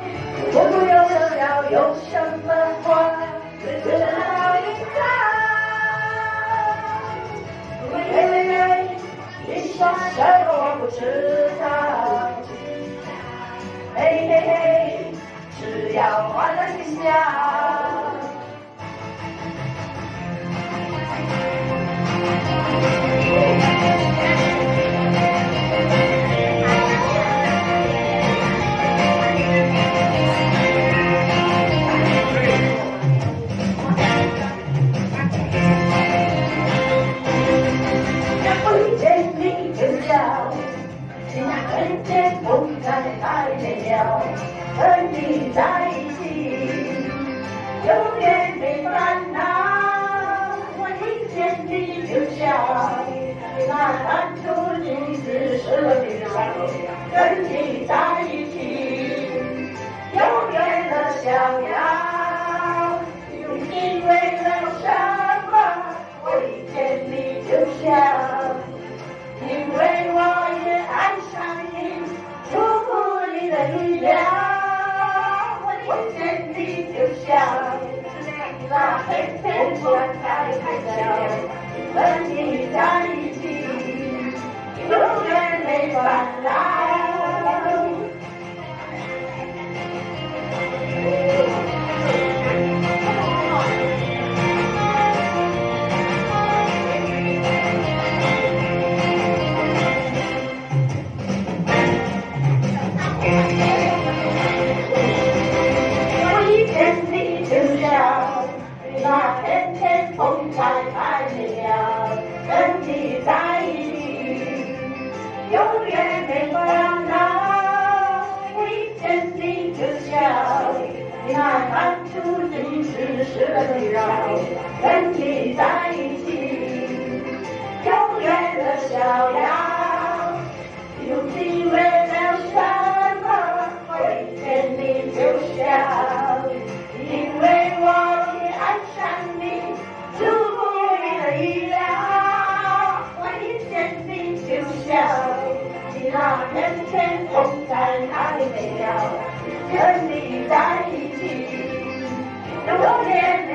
我不要了，有什么话？只能好一场。喂喂喂，你说什么我不知道。嘿嘿嘿，只要欢乐心笑。你就笑，心人间风采太美了，和你在一起，永远没烦恼。我一见你就笑，那看出你是是女孩，跟你在一起，永远的逍遥。因为了什么？我一见你就笑。那片片花开了，片片风采太美了，跟你在一起，永远没烦恼。一见你就笑，那看出你是是个女人，跟你在你那片片风采太美妙，跟你在一起，永远